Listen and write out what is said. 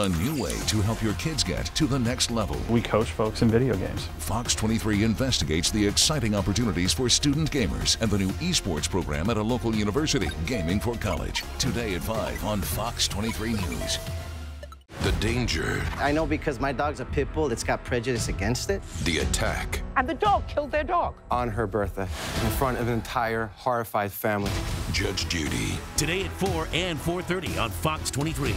a new way to help your kids get to the next level. We coach folks in video games. Fox 23 investigates the exciting opportunities for student gamers and the new esports program at a local university, Gaming for College. Today at 5 on Fox 23 News. The danger. I know because my dog's a pit bull, it's got prejudice against it. The attack. And the dog killed their dog. On her Bertha, in front of an entire horrified family. Judge Judy. Today at 4 and 4.30 on Fox 23.